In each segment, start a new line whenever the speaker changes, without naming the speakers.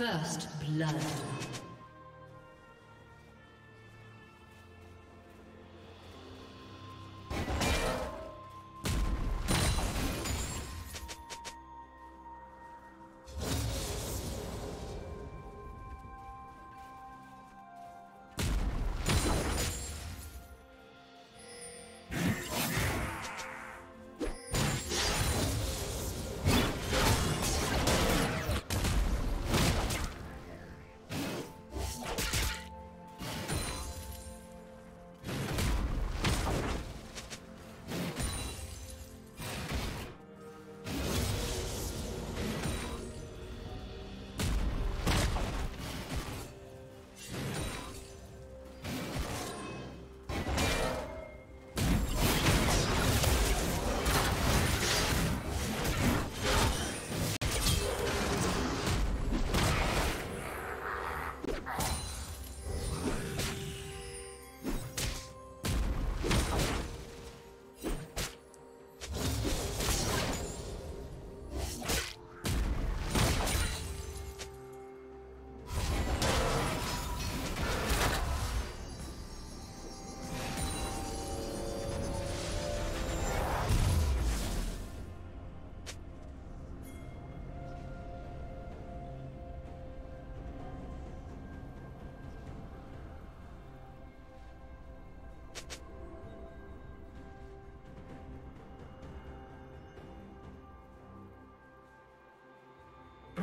First blood.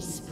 Killing.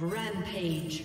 Rampage.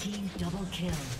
Team double kill.